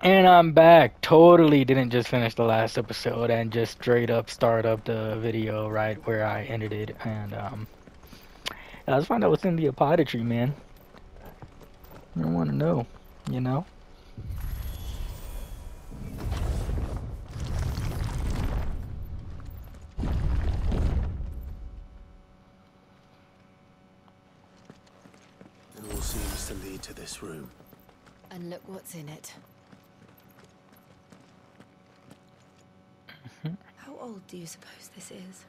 And I'm back. Totally didn't just finish the last episode and just straight up start up the video right where I ended it. And um, yeah, let's find out what's in the apida tree, man. I want to know, you know. It all seems to lead to this room. And look what's in it. How old do you suppose this is?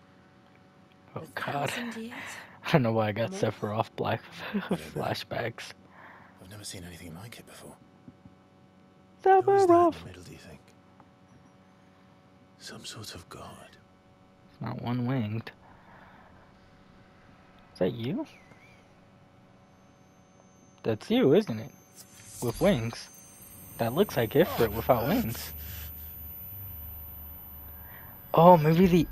Oh A God, years? I don't know why I got Sephiroth black flashbacks. I've never seen anything like it before. Who is that in Sephiroth. the middle, do you think? Some sort of god. It's Not one winged. Is that you? That's you, isn't it? With wings. That looks like Ifrit without wings. Oh, maybe the.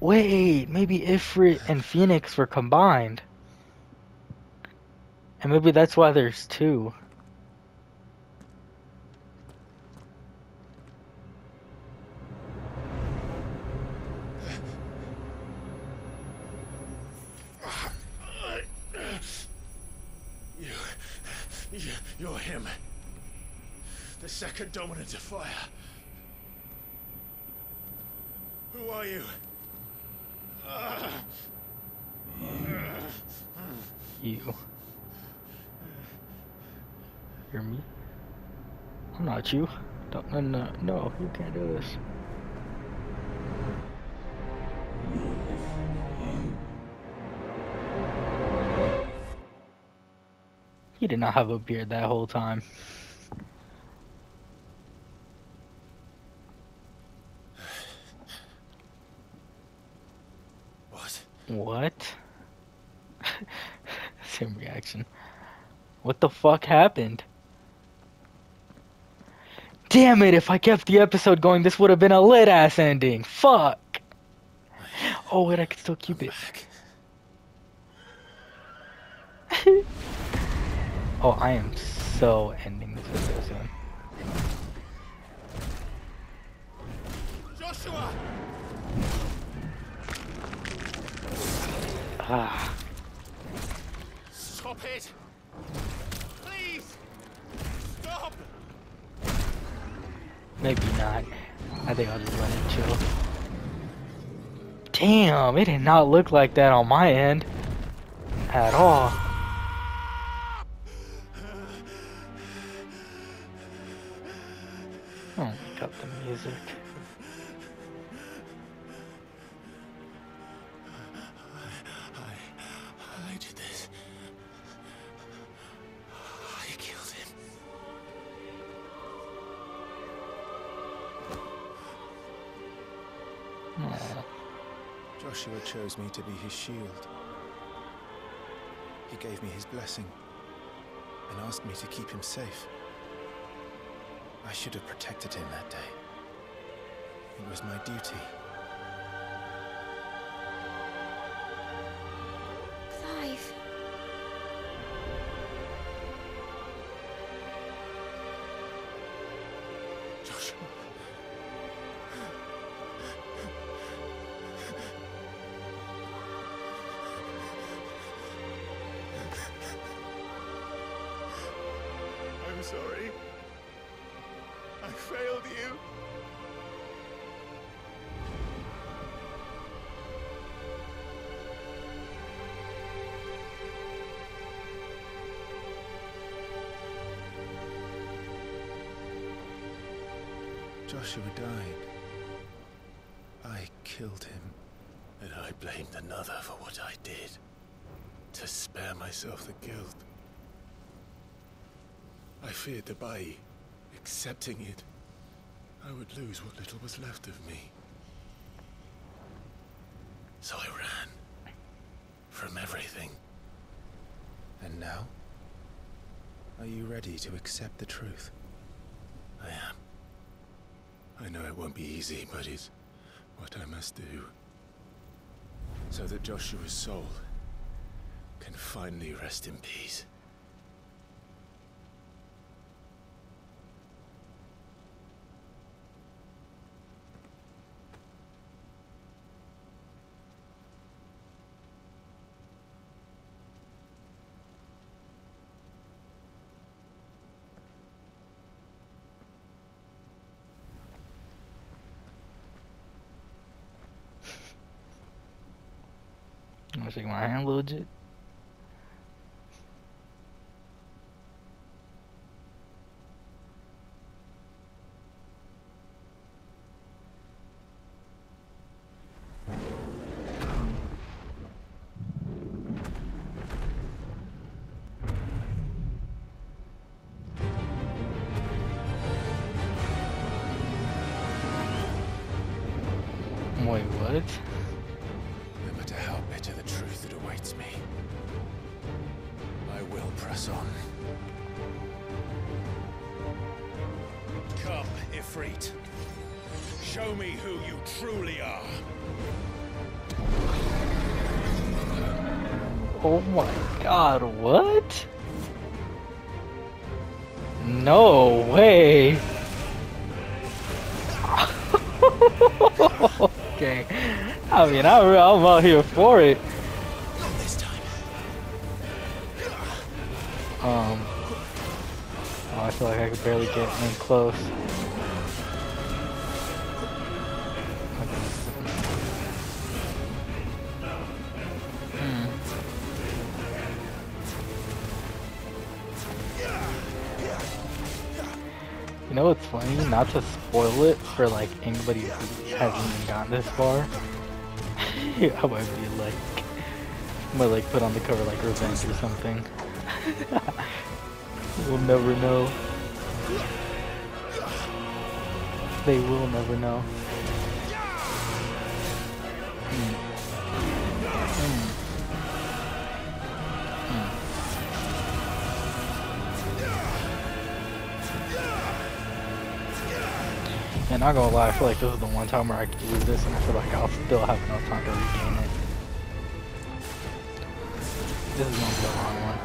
Wait, maybe Ifrit and Phoenix were combined. And maybe that's why there's two. You, you, you're him. The second dominant of fire. You? You. You're me? I'm not you. Don't, no, no, no, you can't do this. He did not have a beard that whole time. What? Same reaction. What the fuck happened? Damn it, if I kept the episode going, this would have been a lit ass ending. Fuck. Oh, wait, I can still keep it. Oh, I am so ending Stop it! Please! Stop! maybe not. I think I'll just let it chill. Damn, it did not look like that on my end. At all. Chose me to be his shield. He gave me his blessing and asked me to keep him safe. I should have protected him that day. It was my duty. Sorry. I failed you. Joshua died. I killed him. And I blamed another for what I did. To spare myself the guilt. Feared that by accepting it, I would lose what little was left of me. So I ran. From everything. And now? Are you ready to accept the truth? I am. I know it won't be easy, but it's what I must do. So that Joshua's soul can finally rest in peace. I'm shake my hand legit. Wait, out here for it. Um. Oh, I feel like I could barely get in close. Hmm. You know what's funny? Not to spoil it for like anybody who hasn't even gotten this far. I might be like, might like put on the cover like revenge or something. we'll never know. They will never know. And not gonna lie, I feel like this is the one time where I could use this, and I feel like I'll still have enough time to regain it. This is gonna be a long one.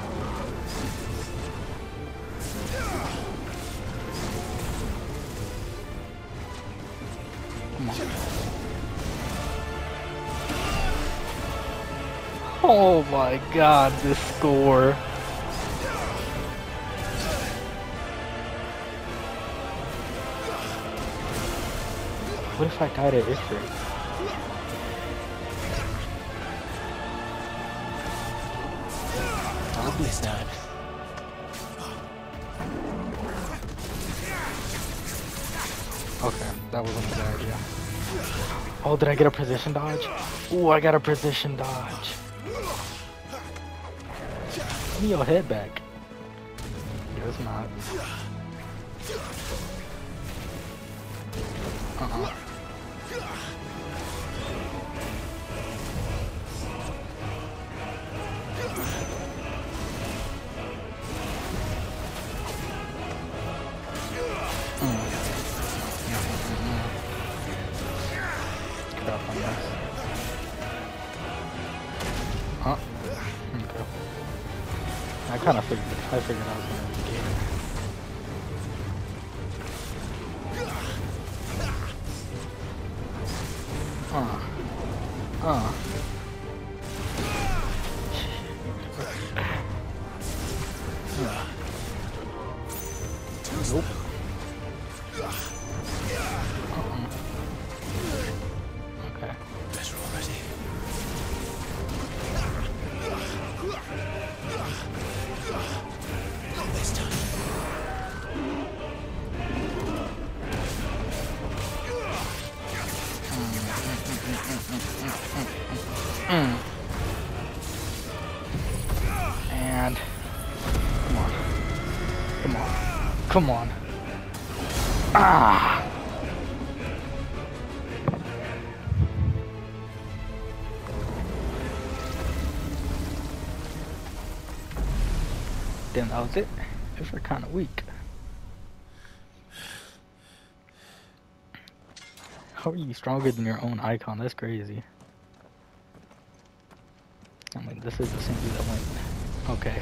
Come on. Oh my god, this score. What if I died at Ifrit? I'll be sad. Okay, that wasn't a good idea. Oh, did I get a position dodge? Ooh, I got a position dodge. Give me your head back. Guess not. Nope. Come on. Ah. Then that was it. If we're kind of weak. How are you stronger than your own Eikon? That's crazy. I mean, this is the same dude that went. Okay.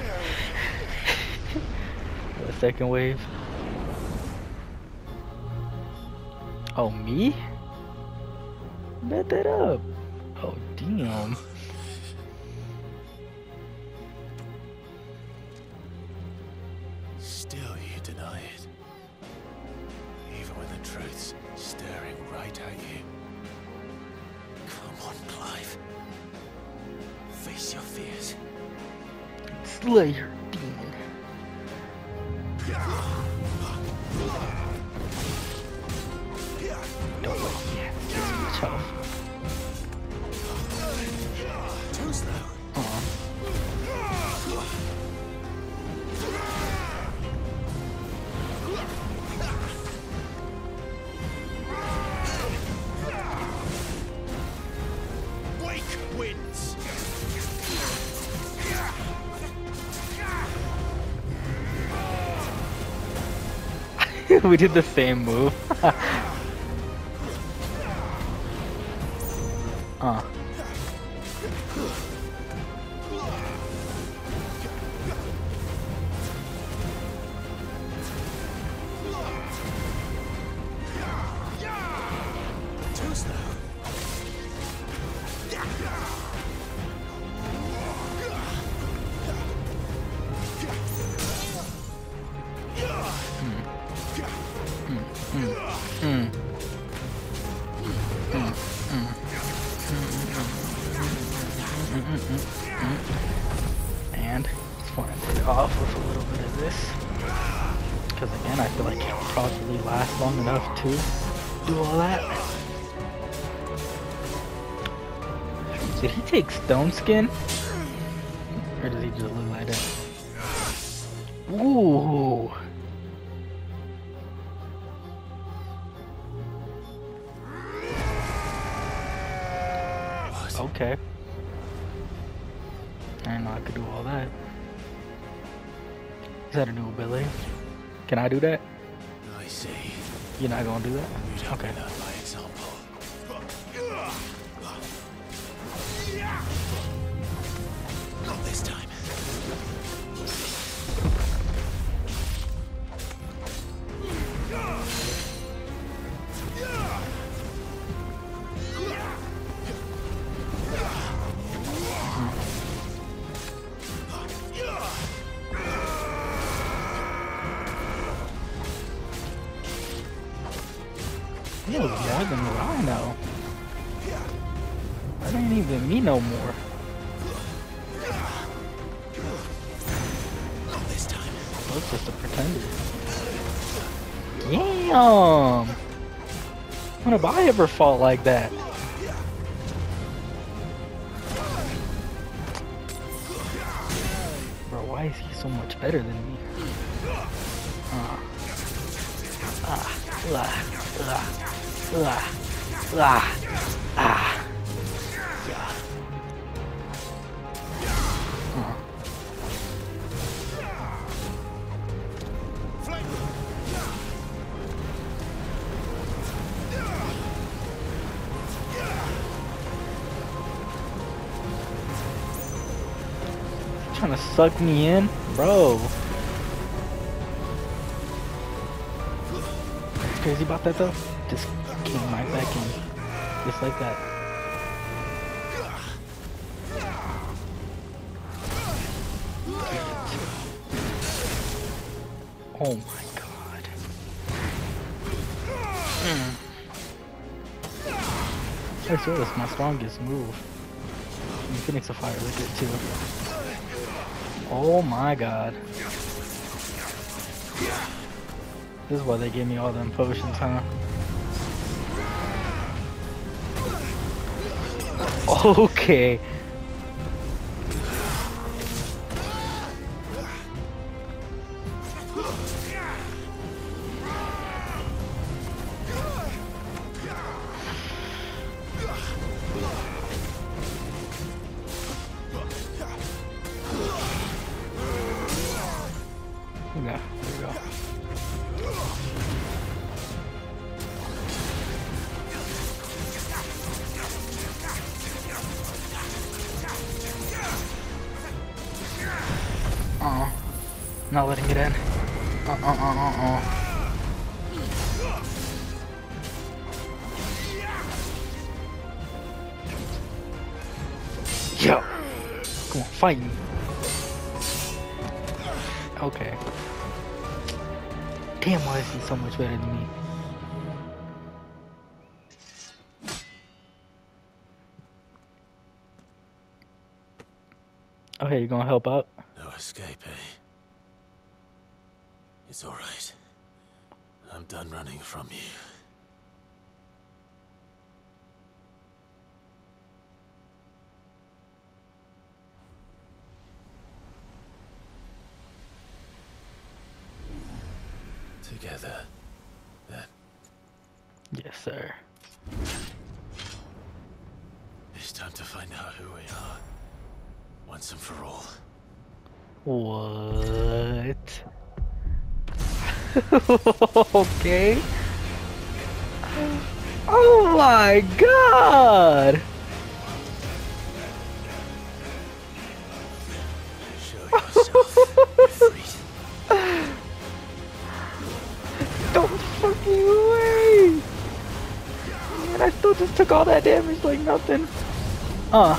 the second wave. Oh, me? Bet that up. Oh, damn. we did the same move. skin? Or does he just look like that? Ooh. Okay. I didn't know I could do all that. Is that a new ability? Can I do that? I see. You're not gonna do that? Okay. Than what I know. That ain't even me no more. This time. That's just a pretender. Damn! When have I ever fought like that? Bro, why is he so much better than me? Ah. Ah. Yeah. Uh. Trying to suck me in? Bro. Crazy about that though? Just Just like that. Oh my god. Mm. I swear that's my strongest move. And Phoenix of Fire with it too. Oh my god. This is why they gave me all them potions, huh? Okay. Help out? No escape, eh? It's alright. I'm done running from you. Together, then. Yes, sir. It's time to find out who we are. Once and for all. What? okay. Oh my god! Don't fucking way! Man, I still just took all that damage like nothing. Uh.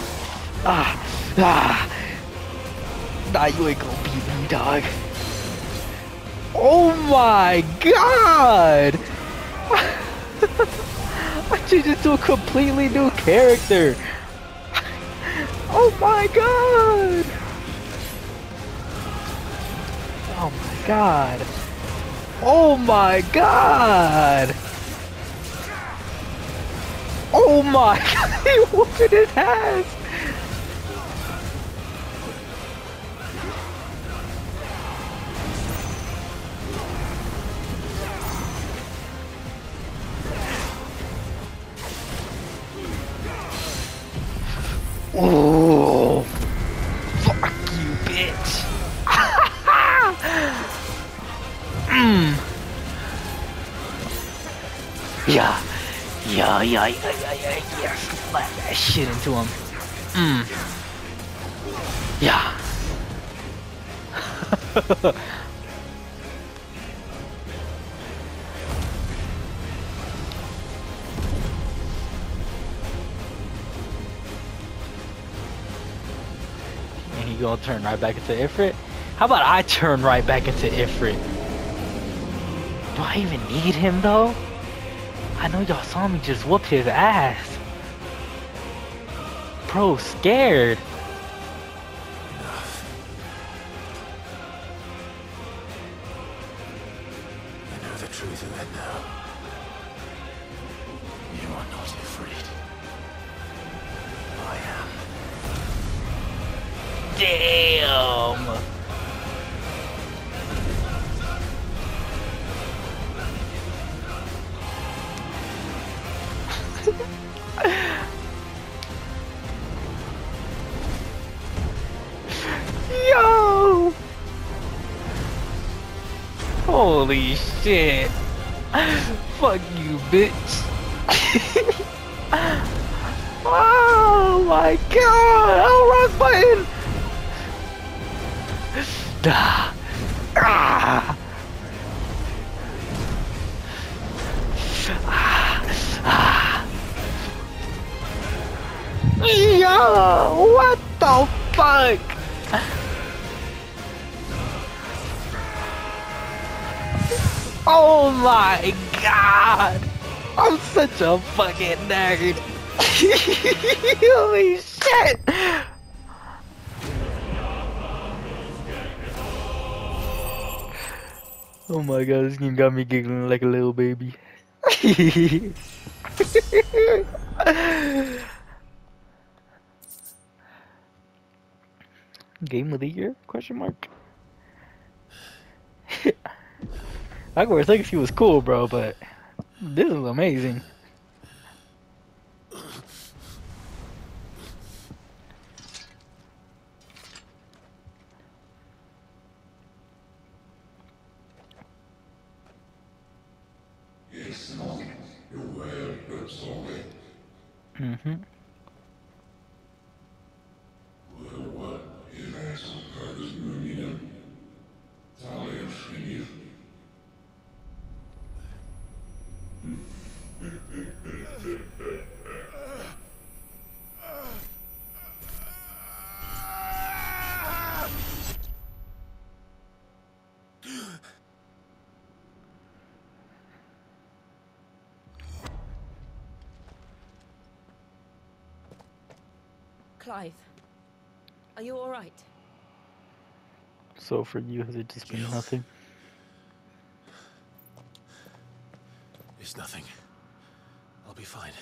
Ah. Ah. Nah, you ain't gonna beat me, dog. Oh my god! I changed into a completely new character. Oh my god! Oh my god. Oh my god! Oh my god! He whooped his ass! Yeah, yeah, yeah, yeah. Slap that shit into him. Mm. Yeah. and he gonna turn right back into Ifrit? How about I turn right back into Ifrit? Do I even need him though? I know y'all saw me just whoop his ass. Bro, scared. Holy fucking nerd! Holy shit! Oh my god, this game got me giggling like a little baby. Game of the year? Question mark. Hogwarts Legacy was cool, bro, but this is amazing. Mm-hmm. Clive, are you all right? So for you, has it just been Jill. nothing? It's nothing. I'll be fine.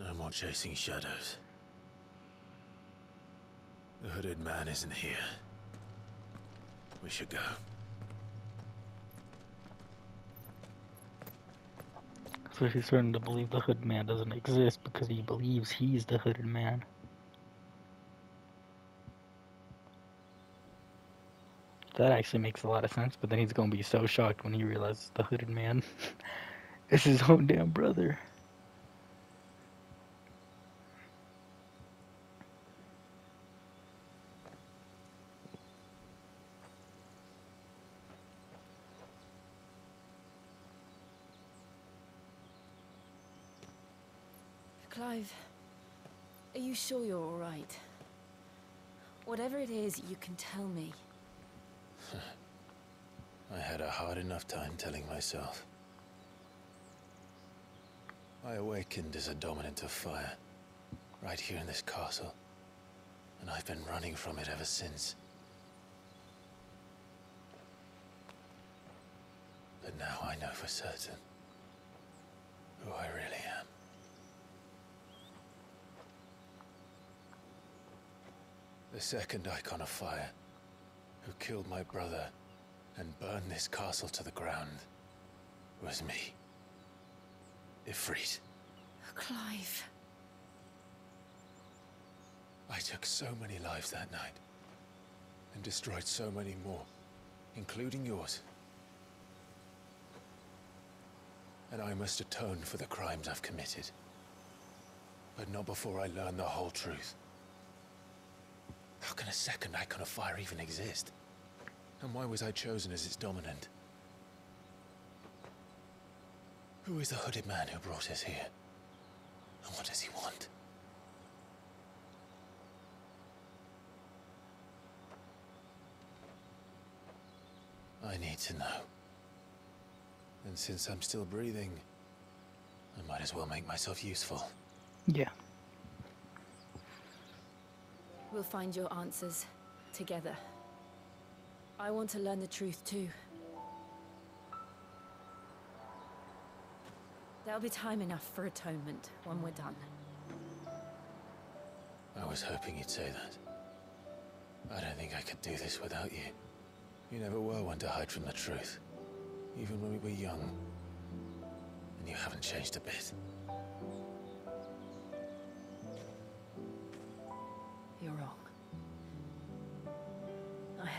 No more chasing shadows. The hooded man isn't here. We should go. So he's starting to believe the hooded man doesn't exist because he believes he's the hooded man. That actually makes a lot of sense, but then he's gonna be so shocked when he realizes the hooded man is his own damn brother. Clive, are you sure you're all right? Whatever it is, you can tell me. I had a hard enough time telling myself. I awakened as a dominant of fire, right here in this castle, and I've been running from it ever since. But now I know for certain who I really am. The second Eikon of fire, who killed my brother and burned this castle to the ground, was me. Ifrit. Clive. I took so many lives that night, and destroyed so many more, including yours. And I must atone for the crimes I've committed. But not before I learn the whole truth. How can a second Eikon of fire even exist? And why was I chosen as its dominant? Who is the hooded man who brought us here? And what does he want? I need to know. And since I'm still breathing, I might as well make myself useful. Yeah. We'll find your answers together. I want to learn the truth too. There'll be time enough for atonement when we're done. I was hoping you'd say that. I don't think I could do this without you. You never were one to hide from the truth. Even when we were young. And you haven't changed a bit.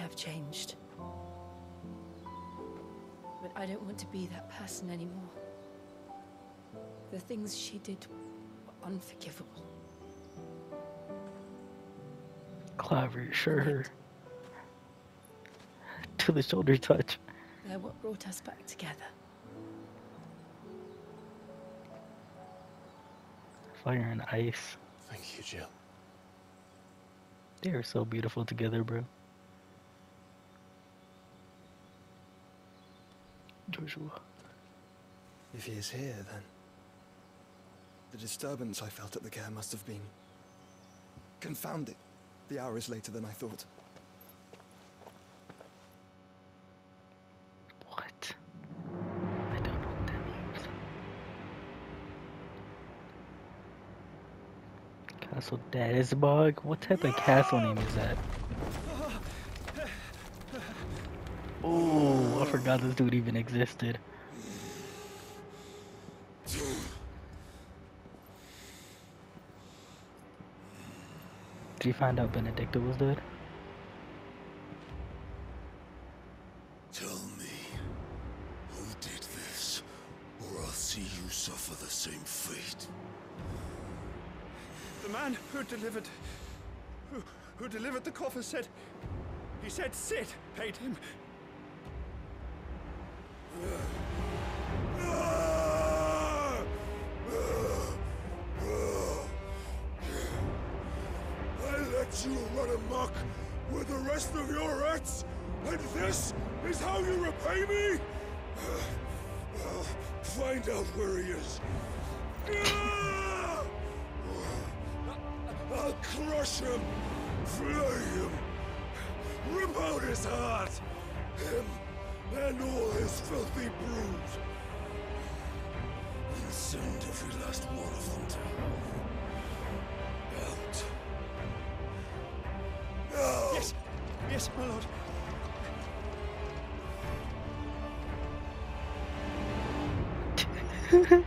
Have changed. But I don't want to be that person anymore. The things she did were unforgivable. Clever, sure. To the shoulder touch. They're what brought us back together. Fire and ice. Thank you, Jill. They are so beautiful together, bro. If he is here, then the disturbance I felt at the care must have been confounding. The hour is later than I thought. What? I don't know what that means. Castle Dazbog? What type of castle name is that? Oh, I forgot this dude even existed. Did you find out Benedicta was dead? Tell me, who did this, or I'll see you suffer the same fate. The man who delivered, who, who delivered the coffer said, he said Sid paid him. I let you run amok with the rest of your rats? And this is how you repay me? Find out where he is. I'll crush him, flay him, rip out his heart, him and all his filthy brood, and send every last one of them to hell. Out. Now! Yes, yes, my lord.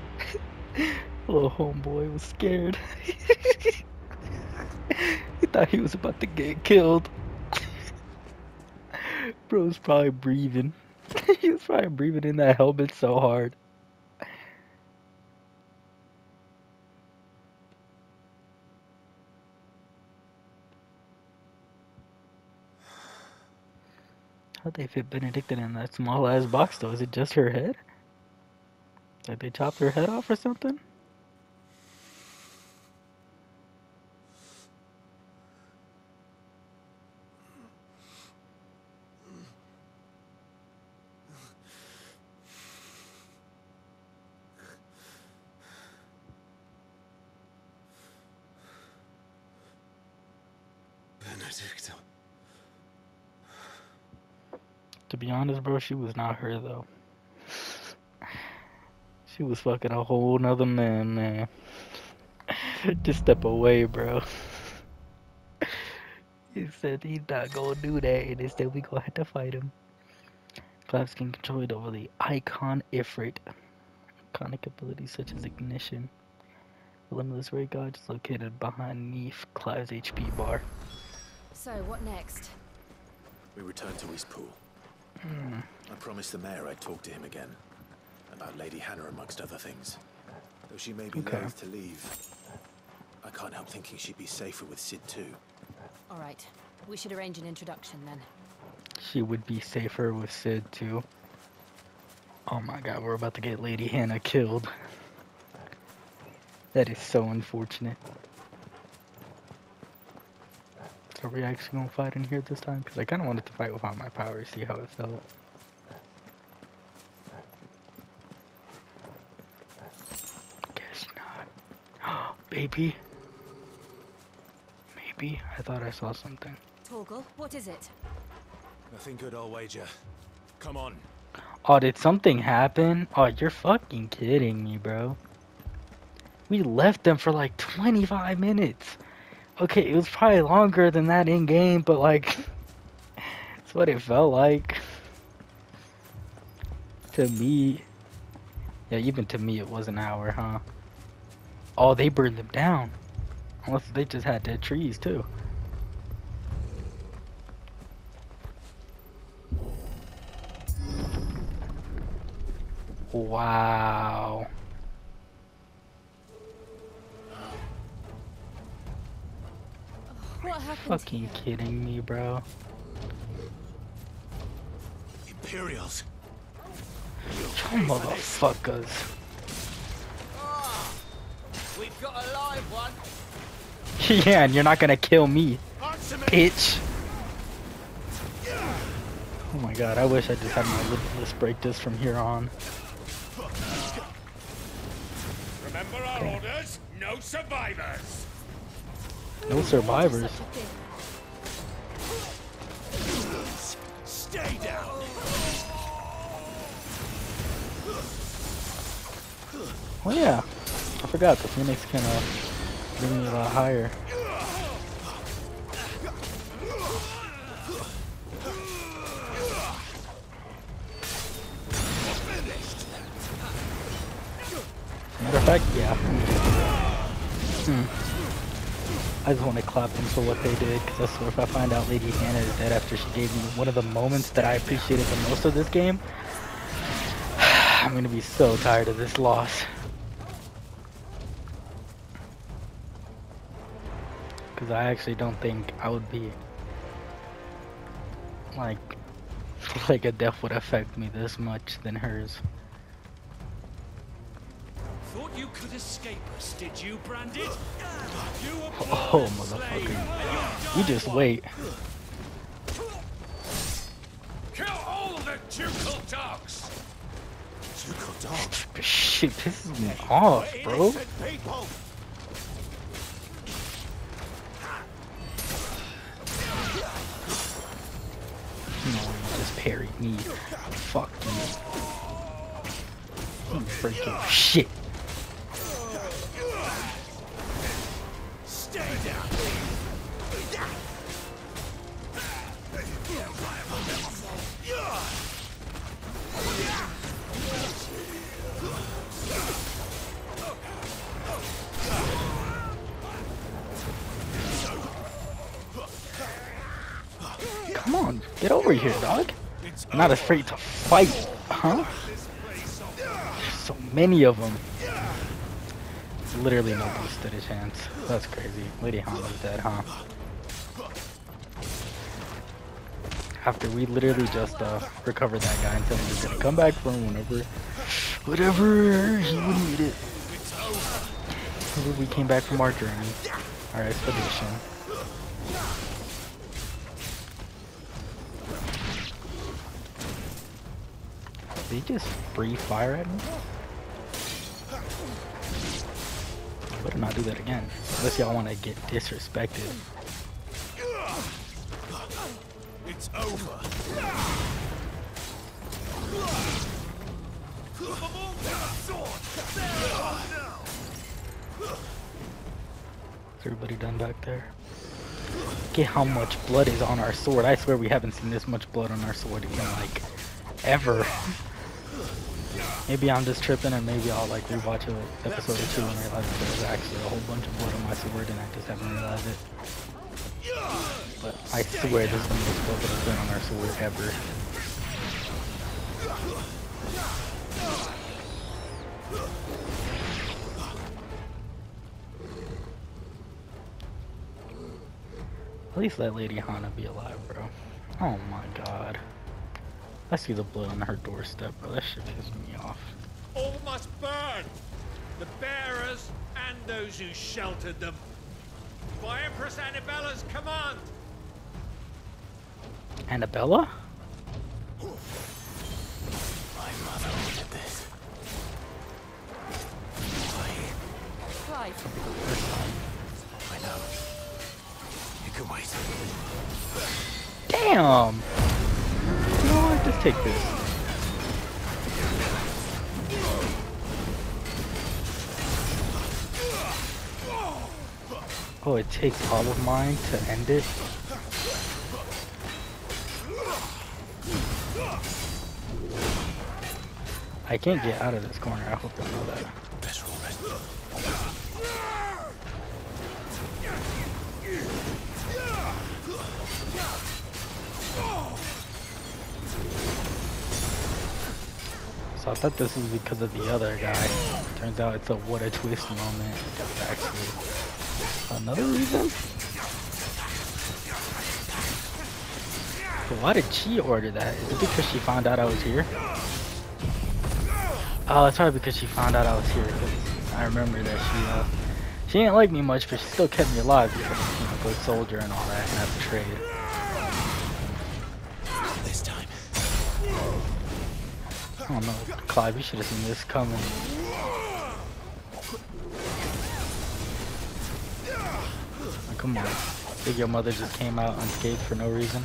Little homeboy was scared. he thought he was about to get killed. Bro's probably breathing. he was probably breathing in that helmet so hard. How'd they fit Benedicta in that small ass box though? Is it just her head? Did they chop her head off or something? Benedicta. To be honest, bro, she was not her though. She was fucking a whole nother man, man. Just step away, bro. he said he's not gonna do that, and instead we gonna have to fight him. Claps can control it over the Eikon Ifrit. Eikonic abilities such as Ignition. The Limitless Ray Gauge is located behind Neef Clive's HP bar. So, what next? We return to Eastpool. Hmm. I promised the mayor I'd talk to him again. About Lady Hannah, amongst other things. Though she may be Okay. loath to leave, I can't help thinking she'd be safer with Sid too. All right. We should arrange an introduction then. She would be safer with Sid too. Oh my god, we're about to get Lady Hannah killed. That is so unfortunate. Are we actually gonna fight in here this time? Because I kind of wanted to fight without my powers, see how it felt. Guess not. Baby. Maybe. I thought I saw something. Torgal, what is it? Nothing good, I'll wager. Come on. Oh, did something happen? Oh, you're fucking kidding me, bro. We left them for like 25 minutes. Okay, it was probably longer than that in game, but like, it's what it felt like. To me. Yeah, even to me, it was an hour, huh? Oh, they burned them down. Unless they just had dead trees, too. Wow. What happened Fucking here? kidding me, bro. Imperials. You Motherfuckers. Ah, we've got a live one. yeah, and you're not gonna kill me, Answer me! bitch. Oh my god, I wish I just had my limitless break this from here on. Remember our orders? No survivors! No survivors. Such a thing. Stay down! Oh yeah, I forgot the Phoenix can uh, bring me a lot higher. Matter of fact, yeah. Hmm. I just want to clap them for what they did, because I swear if I find out Lady Hannah is dead after she gave me one of the moments that I appreciated the most of this game, I'm gonna be so tired of this loss. Because I actually don't think I would be like like a death would affect me this much than hers. Thought you could escape us, did you, Brandit? You oh, motherfucker. You just wait. Kill all the dogs! Dogs? Shit, this is me off, bro. No, you just parried me. Fuck. You freaking shit. Over here, dog. Not afraid to fight, huh? So many of them. Literally no boost at his hands. That's crazy. Lady Honda's dead, huh? After we literally just uh, recovered that guy and said he was gonna come back for him whenever, whatever he would need it. We came back from our journey, our expedition. Did he just free fire at me? I better not do that again. Unless y'all want to get disrespected. It's over. Is everybody done back there? Look at how much blood is on our sword. I swear we haven't seen this much blood on our sword in like ever. Maybe I'm just tripping and maybe I'll like rewatch an episode or two and realize that there's actually a whole bunch of blood on my sword and I just haven't realized it. But I swear this is the most blood that been on our sword ever. At least let Lady Hana be alive, bro. Oh my god. I see the blood on her doorstep, bro. That shit pisses me off. All must burn! The bearers and those who sheltered them. By Empress Anabella's command! Anabella? My mother wanted this. Clive, I know. You can wait. Damn! Know what? Just take this. Oh, it takes all of mine to end it? I can't get out of this corner, I hope they know that. So I thought this was because of the other guy. Turns out it's a what a twist moment. Actually another reason? But why did she order that? Is it because she found out I was here? Oh, it's probably because she found out I was here. 'cause I remember that she, uh, she didn't like me much, but she still kept me alive because, I'm a good soldier and all that, and I betrayed. Don't know, Clive, you should have seen this coming. Like, come on. Think your mother just came out unscathed for no reason?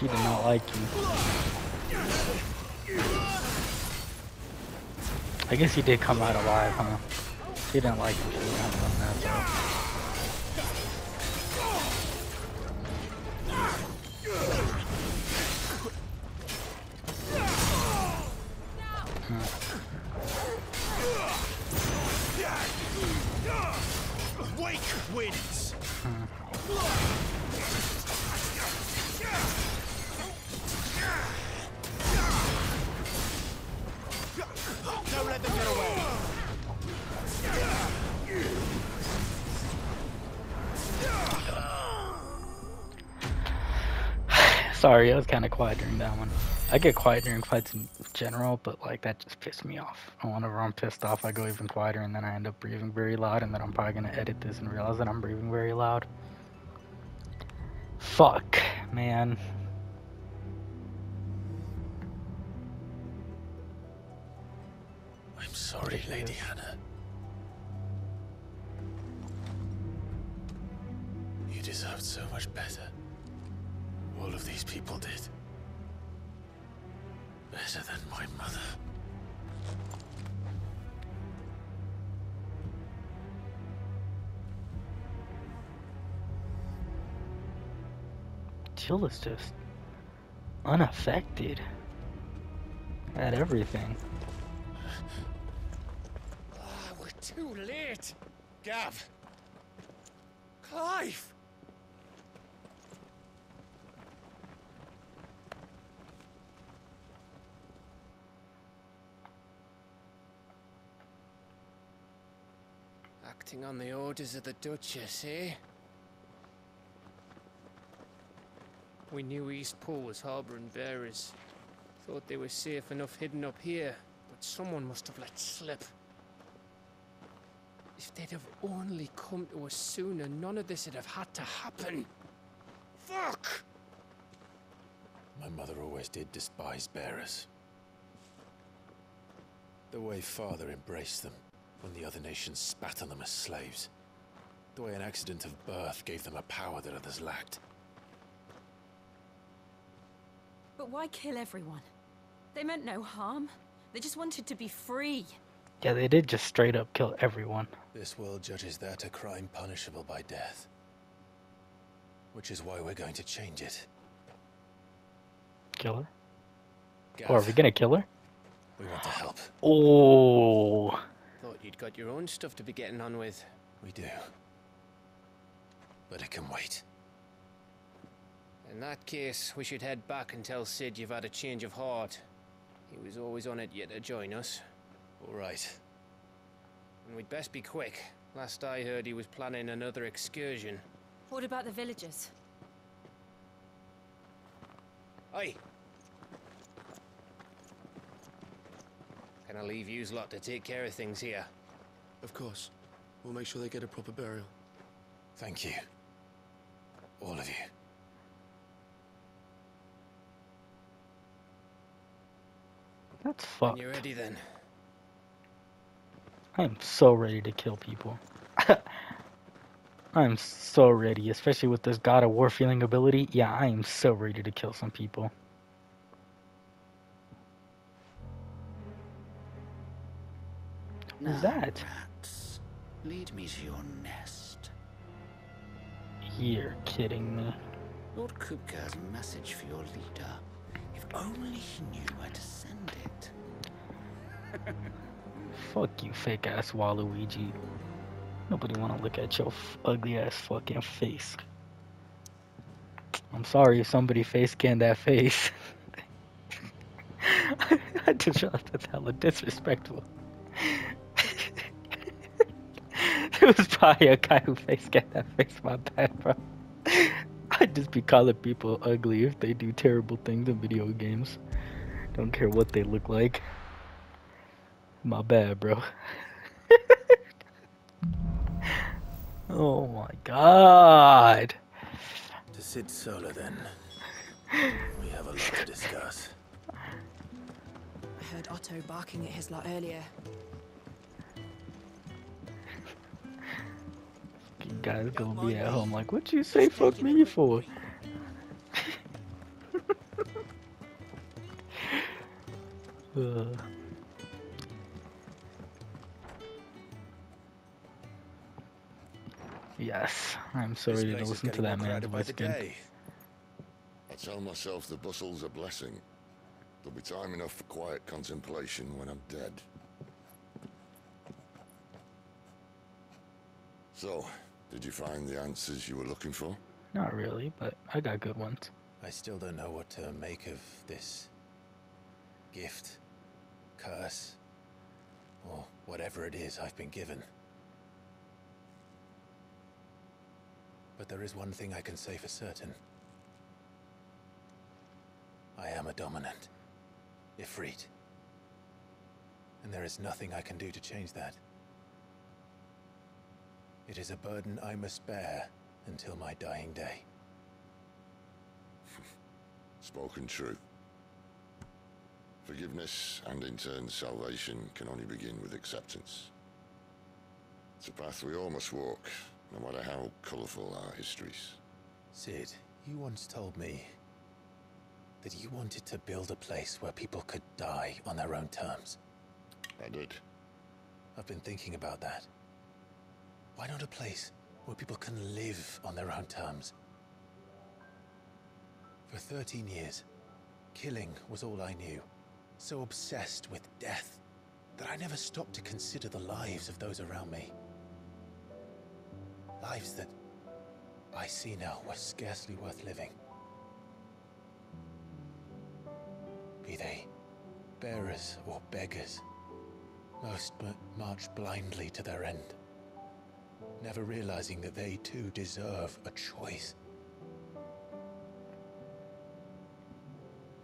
She did not like you. I guess he did come out alive, huh? She didn't like you. Was kind of quiet during that one. I get quiet during fights in general, but like that just pissed me off. And whenever I'm pissed off, I go even quieter, and then I end up breathing very loud, and then I'm probably gonna edit this and realize that I'm breathing very loud. Fuck, man. I'm sorry, Lady Hannah. You deserved so much better. All of these people did. Better than my mother. Jill is just unaffected at everything. Ah, we're too late. Gav. Clive. Acting on the orders of the Duchess, eh? We knew Eastpool was harboring bearers. Thought they were safe enough hidden up here, but someone must have let slip. If they'd have only come to us sooner, none of this would have had to happen. Fuck! My mother always did despise bearers. The way father embraced them when the other nations spat on them as slaves. The way an accident of birth gave them a power that others lacked. But why kill everyone? They meant no harm. They just wanted to be free. Yeah, they did just straight up kill everyone. This world judges that a crime punishable by death. Which is why we're going to change it. Kill her? Gav, Or oh, are we gonna kill her? we want to help. Oh, Thought you'd got your own stuff to be getting on with. We do. But it can wait. In that case, we should head back and tell Cid you've had a change of heart. He was always on it yet to join us. All right. And we'd best be quick. Last I heard, he was planning another excursion. What about the villagers? Aye. Can I leave yous lot to take care of things here? Of course. We'll make sure they get a proper burial. Thank you. All of you. that's When fucked. you're ready then. I'm so ready to kill people. I'm so ready, especially with this God of War feeling ability. Yeah, I am so ready to kill some people. Who's ah, that? Rats, lead me to your nest. You're kidding me. Lord Kupka has a message for your leader. If only he knew where to send it. Fuck you, fake ass Waluigi. Nobody wanna look at your f- ugly ass fucking face. I'm sorry if somebody face scanned that face. I just realized that's hella disrespectful. it was probably a guy who face scanned that face, my bad, bro. I'd just be calling people ugly if they do terrible things in video games. Don't care what they look like. My bad, bro. oh my god. To sit solo then. We have a lot to discuss. I heard Otto barking at his lot earlier. Guys gonna be at home like, what you say fuck me for? uh. Yes, I'm sorry to listen to that more man's voice again. I tell myself the bustle's a blessing. There'll be time enough for quiet contemplation when I'm dead. So, did you find the answers you were looking for? Not really, but I got good ones. I still don't know what to make of this gift, curse, or whatever it is I've been given. But there is one thing I can say for certain. I am a dominant, Ifrit. And there is nothing I can do to change that. It is a burden I must bear until my dying day. Spoken true. Forgiveness and in turn salvation can only begin with acceptance. It's a path we all must walk, no matter how colourful our histories. Cid, you once told me that you wanted to build a place where people could die on their own terms. I did. I've been thinking about that. Why not a place where people can live on their own terms? For 13 years, killing was all I knew. So obsessed with death that I never stopped to consider the lives of those around me. Lives that I see now were scarcely worth living. Be they bearers or beggars, most march blindly to their end, never realizing that they too deserve a choice.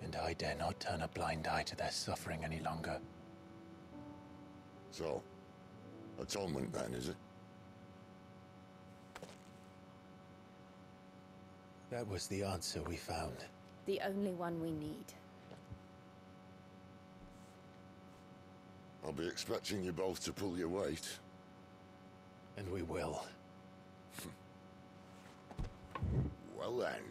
And I dare not turn a blind eye to their suffering any longer. So, atonement then, is it? That was the answer we found. The only one we need. I'll be expecting you both to pull your weight. And we will. Well then,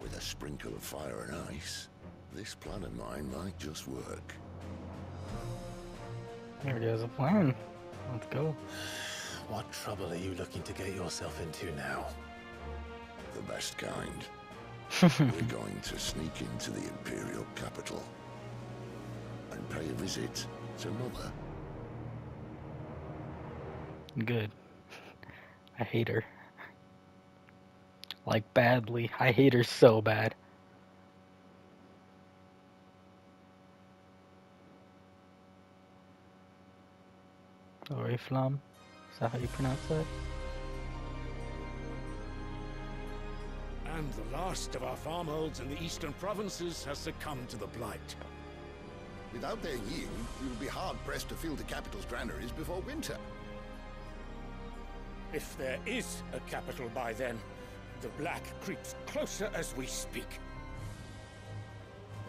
with a sprinkle of fire and ice, this plan of mine might just work. There it is, a plan. Let's go. What trouble are you looking to get yourself into now? The best kind. We're going to sneak into the Imperial capital and pay a visit to Mother. Good. I hate her. Like badly. I hate her so bad. Oriflamme? Is that how you pronounce that? And the last of our farmholds in the eastern provinces has succumbed to the blight. Without their yield, we will be hard-pressed to fill the capital's granaries before winter. If there is a capital by then, the black creeps closer as we speak.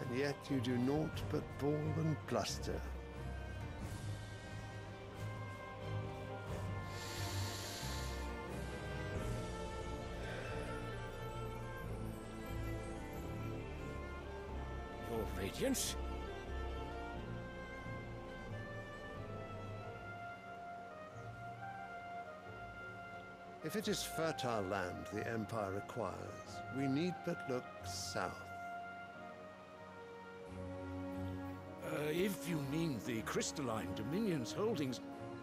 And yet you do naught but bawl and bluster. Your Radiance? If it is fertile land the Empire requires, we need but look south. Uh, if you mean the crystalline Dominion's holdings,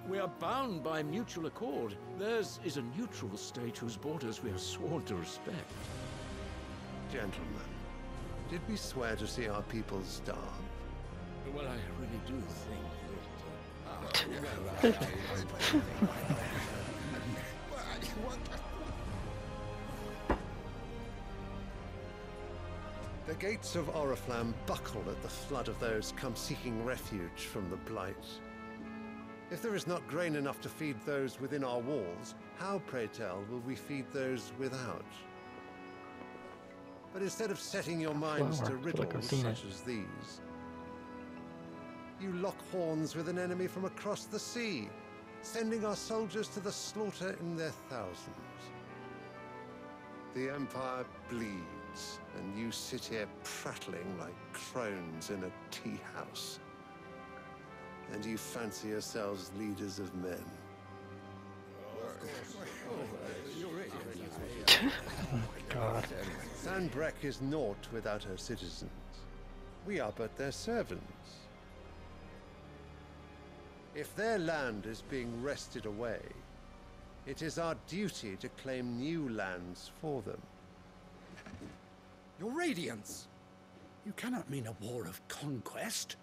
we are bound by mutual accord. Theirs is a neutral state whose borders we have sworn to respect. Gentlemen, did we swear to see our people starve? Well, I really do think that... Uh, The gates of Oriflamme buckle at the flood of those come seeking refuge from the Blight. If there is not grain enough to feed those within our walls, how, pray tell, will we feed those without? But instead of setting your minds Flower. to feel like riddles such as these, you lock horns with an enemy from across the sea, sending our soldiers to the slaughter in their thousands. The Empire bleeds, and you sit here prattling like crones in a tea house. And you fancy yourselves leaders of men. Oh my god. Sanbreque is naught without her citizens. We are but their servants. If their land is being wrested away, it is our duty to claim new lands for them. Your Radiance! You cannot mean a war of conquest.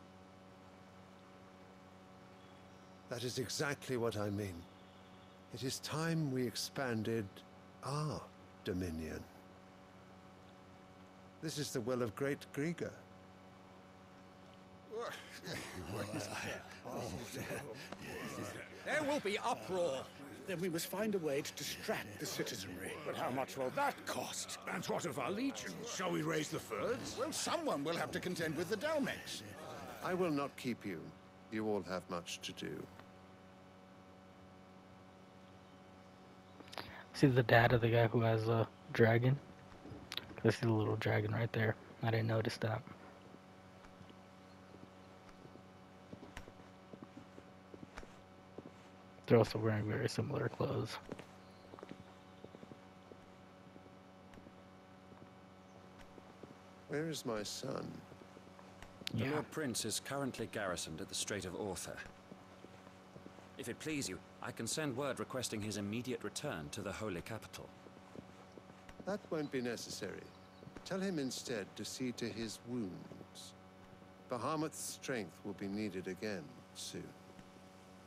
That is exactly what I mean. It is time we expanded our dominion. This is the will of great Greagor. There will be uproar. Then we must find a way to distract the citizenry. But how much will that cost? And what of our legions? Shall we raise the furs? Well, someone will have to contend with the Dalmex. I will not keep you. You all have much to do. See the dad of the guy who has a dragon? I see the little dragon right there. I didn't notice that. They're also wearing very similar clothes. Where is my son? The Yeah. Lord Prince is currently garrisoned at the Strait of Orther. If it please you, I can send word requesting his immediate return to the Holy Capital. That won't be necessary. Tell him instead to see to his wounds. Bahamut's strength will be needed again soon.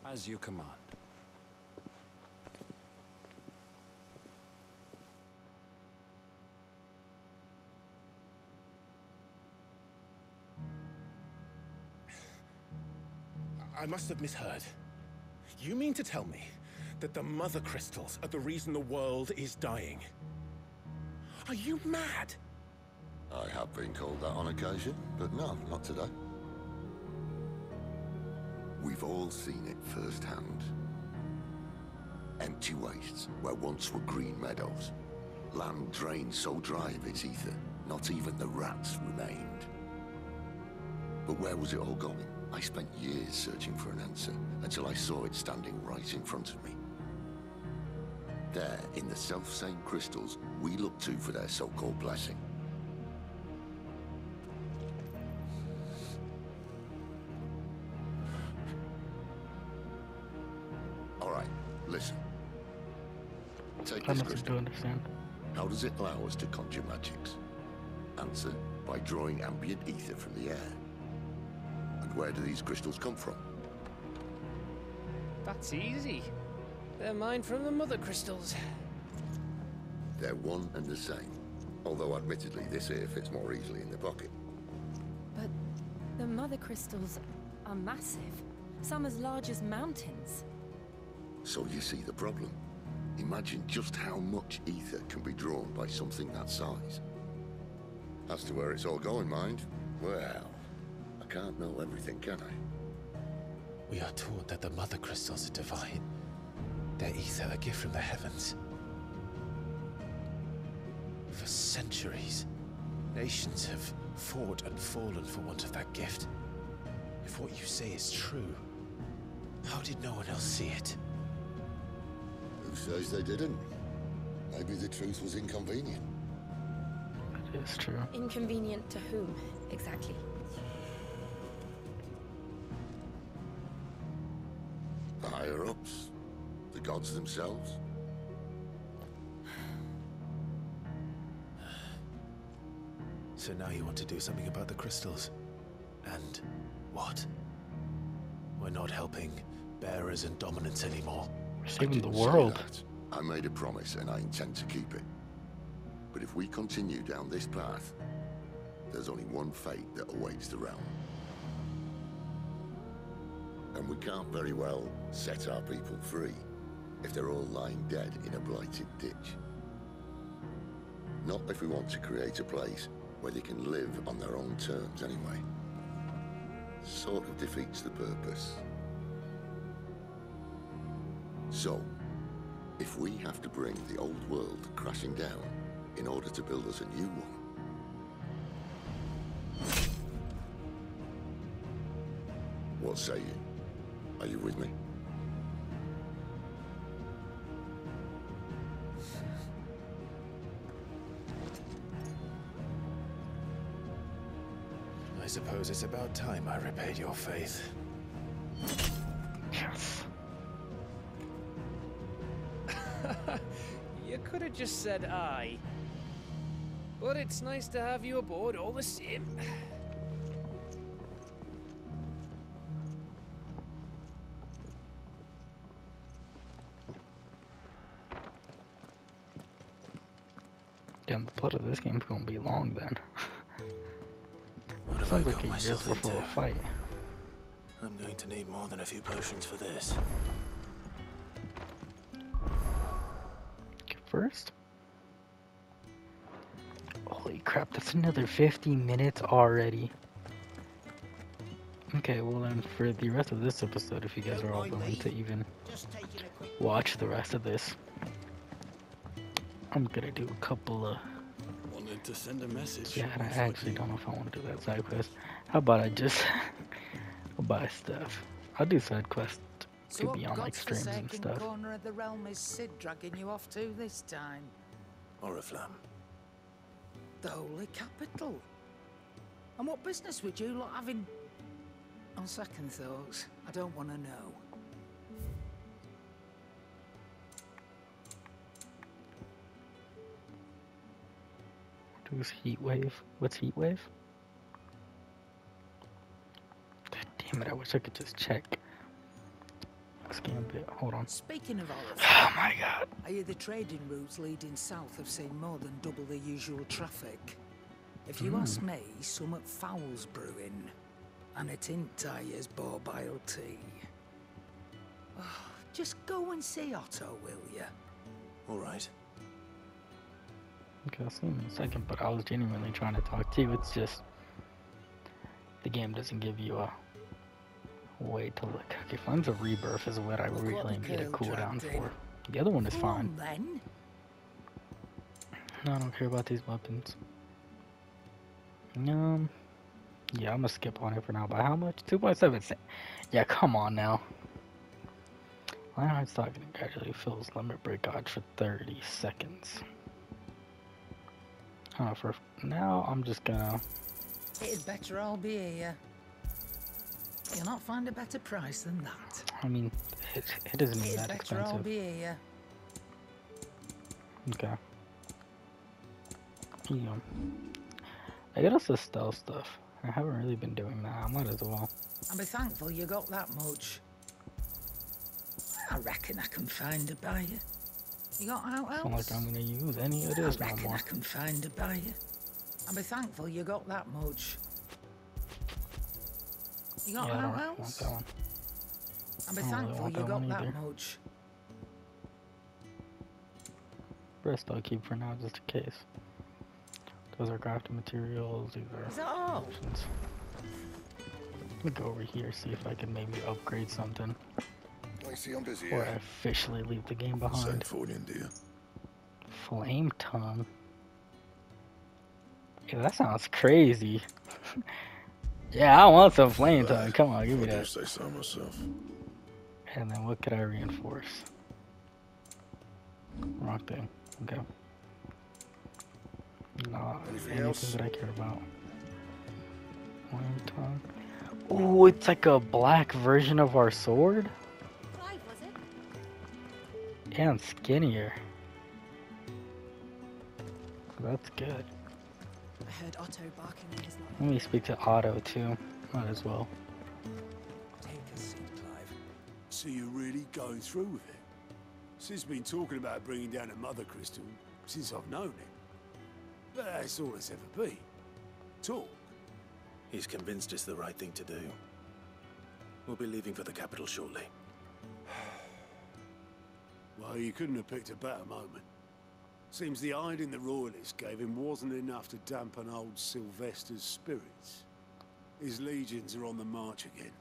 As you command. I must have misheard. You mean to tell me that the mother crystals are the reason the world is dying? Are you mad? I have been called that on occasion, but no, not today. We've all seen it firsthand. Empty wastes where once were green meadows. Land drained so dry of its ether, not even the rats remained. But where was it all going? I spent years searching for an answer until I saw it standing right in front of me. There, in the self-same crystals we look to for their so-called blessing. All right, listen. Take I this crystal. understand. How does it allow us to conjure magics? Answer, by drawing ambient ether from the air. And where do these crystals come from? That's easy. They're mine from the mother crystals. They're one and the same. Although admittedly this here fits more easily in the pocket. But the mother crystals are massive. Some as large as mountains. So you see the problem. Imagine just how much ether can be drawn by something that size. As to where it's all going, mind, well, I can't know everything, can I? We are taught that the mother crystals are divine. Their ether a gift from the heavens. For centuries, nations have fought and fallen for want of that gift. If what you say is true, how did no one else see it? Who says they didn't? Maybe the truth was inconvenient. It is true. Inconvenient to whom, exactly? Gods themselves? So now you want to do something about the crystals. And what? We're not helping bearers and dominants anymore. Saving the world. I made a promise and I intend to keep it. But if we continue down this path, there's only one fate that awaits the realm. And we can't very well set our people free if they're all lying dead in a blighted ditch. Not if we want to create a place where they can live on their own terms anyway. Sort of defeats the purpose. So, if we have to bring the old world crashing down in order to build us a new one, what say you? Are you with me? Suppose it's about time I repaid your faith. Yes. you could have just said aye. But it's nice to have you aboard all the same. Damn, the plot of this game's gonna be long then. I got myself into? a fight. I'm going to need more than a few potions for this. first? Holy crap, that's another 50 minutes already. Okay, well then for the rest of this episode, if you guys are all willing to even watch the rest of this, I'm gonna do a couple of... Wanted to send a message. Yeah, and I actually don't know if I want to do that side quest. How about I just buy stuff? I'll do side quest So to be on like streams and godforsaken stuff. corner of the realm is Cid dragging you off to this time? Oriflamme. The holy capital. And what business would you lot having? On second thoughts, I don't want to know. Who's heat wave? What's heat wave? Damn it! I wish I could just check. Scan bit. Hold on. Speaking of Oriflamme, Oh my god. I hear the trading routes leading south have seen more than double the usual traffic. If you ask Hmm. me, somewhat foul's brewing. And it ain't Tyre's borbile tea. Oh, just go and see Otto, will you? All right. Okay, I'll see in a second, but I was genuinely trying to talk to you. It's just the game doesn't give you a way to look. Okay, Flames of Rebirth is what I really need a cooldown for. The other one is fine. No, I don't care about these weapons. Um, yeah, I'm gonna skip on it for now. By how much? 2.7 cent. Yeah, come on now. Lionheart's talking and gradually fills limit break dodge for 30 seconds. Uh, for now, I'm just gonna. It'd better all be here. You'll not find a better price than that. I mean, it, it isn't even It'd that better all expensive. be here. Okay. Yeah. I got us the stealth stuff. I haven't really been doing that. I might as well. And be thankful you got that much. I reckon I can find a buyer. You got out It's not else? like I'm gonna use any of I this no reckon more. I can find a buyer. And be thankful you got that much. You got Yeah, I out don't want else? that one. And be I don't really thankful want you got that either. much. Rest I'll keep for now just in case. Those are crafting materials. These are Is that all? options. Let me go over here see if I can maybe upgrade something. See I'm busy. Or I officially leave the game behind. For. Flame tongue. Yeah, that sounds crazy. yeah, I want some flame tongue. Come on, give me that. say so myself. And then what could I reinforce? Rock thing. Okay. Not Anything anything else? that I care about. Flame tongue. Oh, it's like a black version of our sword? Clive, was it? And skinnier. That's good. I heard Otto barking in his Let me speak to Otto too. Might as well. Take a seat, Clive. So you're really going through with it? Cid's been talking about bringing down a mother crystal since I've known him. But that's all it's ever been. Talk. He's convinced it's the right thing to do. We'll be leaving for the capital shortly. Well, you couldn't have picked a better moment. Seems the hiding the Royalists gave him wasn't enough to dampen old Sylvestre's spirits. His legions are on the march again.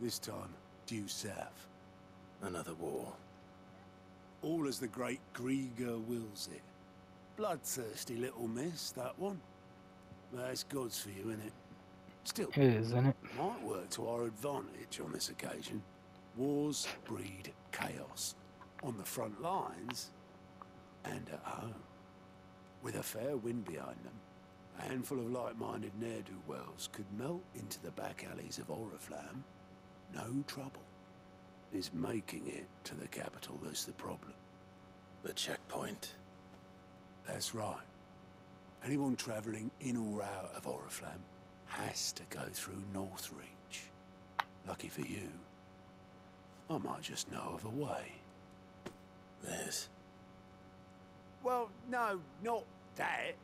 This time, due south. Another war. All as the great Greagor wills it. Bloodthirsty little miss, that one. That's God's for you, innit? Still, It is, isn't it? might work to our advantage on this occasion. Wars breed chaos. On the front lines and at home. With a fair wind behind them, a handful of like-minded ne'er-do-wells could melt into the back alleys of Oriflamme. No trouble. Is making it to the capital that's the problem. The checkpoint. That's right. Anyone travelling in or out of Oriflamme has to go through Northreach. Lucky for you, I might just know of a way. This. Well, no, not that.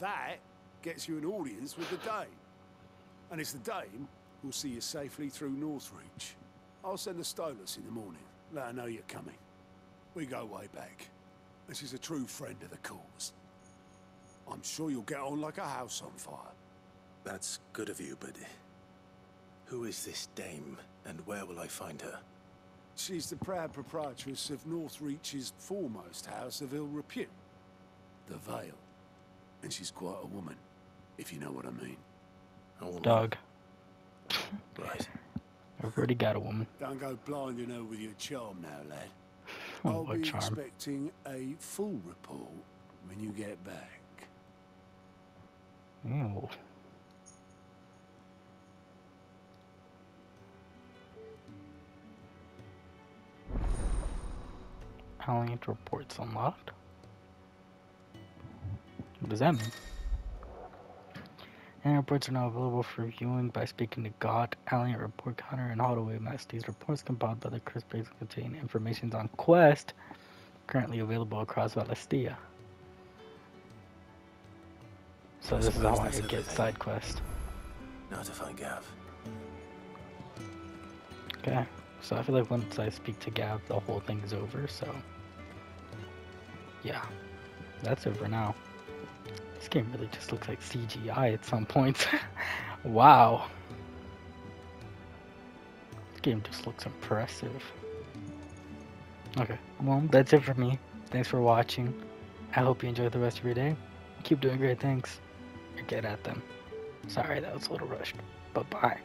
That gets you an audience with the Dame. And it's the Dame who'll see you safely through Northreach. I'll send a Stolas in the morning. Let her know you're coming. We go way back. and she's a true friend of the cause. I'm sure you'll get on like a house on fire. That's good of you, but who is this dame, and where will I find her? She's the proud proprietress of Northreach's foremost house of ill repute, the Vale. And she's quite a woman, if you know what I mean. Doug. Right. I've already got a woman. Don't go blinding her with your charm now, lad. Oh, I'll what be charm? expecting a full report when you get back. Ew. Alliant reports unlocked. What does that mean? And reports are now available for viewing by speaking to God, Alliant Report Counter, and Holloway Mass. These reports compiled by the Chris Base contain information on Quest, currently available across Valisthea. So this is how I that's get side quest. Find Gav. Okay, so I feel like once I speak to Gav, the whole thing is over, so. Yeah, that's it for now. This game really just looks like CGI at some points. wow. This game just looks impressive. Okay, well, that's it for me. Thanks for watching. I hope you enjoy the rest of your day. Keep doing great things. Or get at them. Sorry, that was a little rushed. But bye.